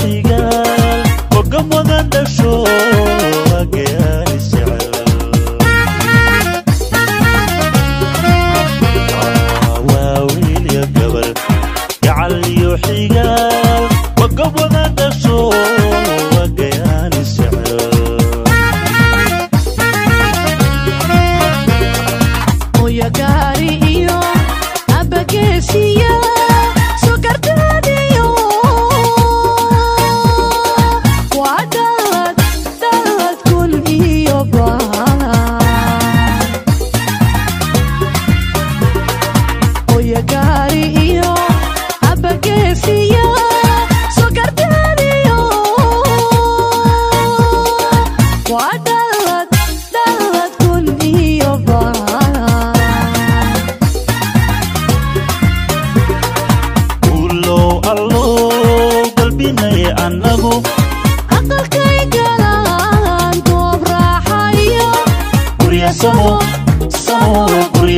figa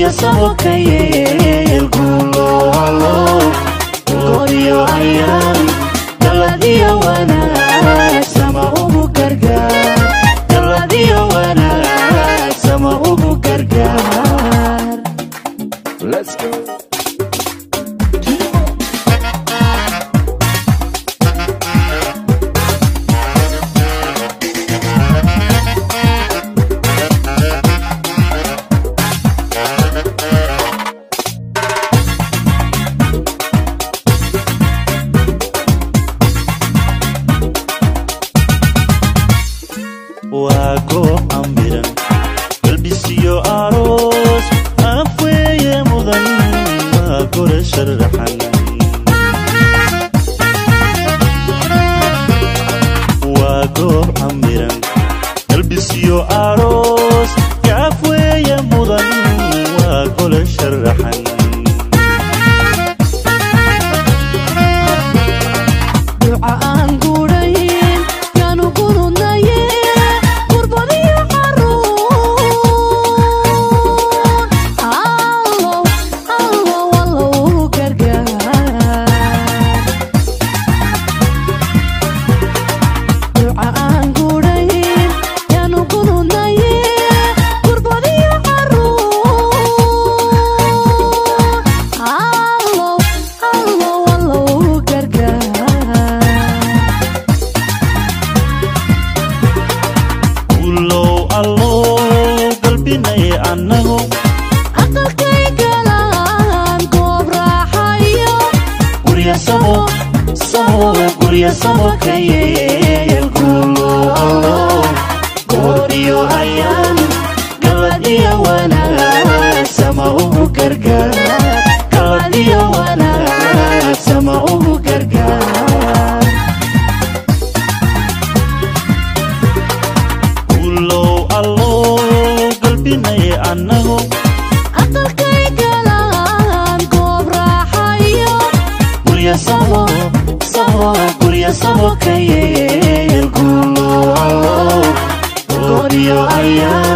yasohoka yeah. waa goob cambiran galbisiyo aroos af mudan waa gora sharaxan يسمو كيلكمو الله قوريو أيام قلدي وانا سمعوه كرقار قلدي وانا سمعوه كرقار قولوا الله ما أنا yasabo ka ayaa